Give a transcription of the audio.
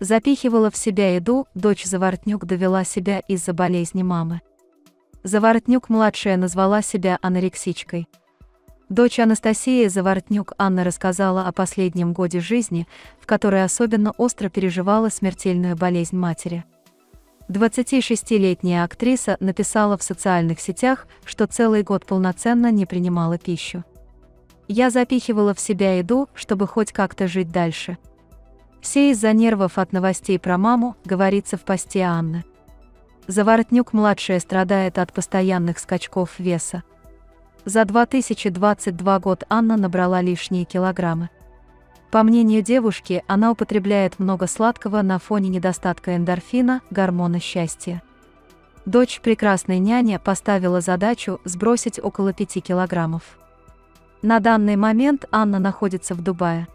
Запихивала в себя еду, дочь Заворотнюк довела себя из-за болезни мамы. Заворотнюк-младшая назвала себя анорексичкой. Дочь Анастасии Заворотнюк Анна рассказала о последнем годе жизни, в которой особенно остро переживала смертельную болезнь матери. 26-летняя актриса написала в социальных сетях, что целый год полноценно не принимала пищу. «Я запихивала в себя еду, чтобы хоть как-то жить дальше», все из-за нервов от новостей про маму, говорится в посте Анны. Заворотнюк-младшая страдает от постоянных скачков веса. За 2022 год Анна набрала лишние килограммы. По мнению девушки, она употребляет много сладкого на фоне недостатка эндорфина, гормона счастья. Дочь прекрасной няни поставила задачу сбросить около 5 килограммов. На данный момент Анна находится в Дубае.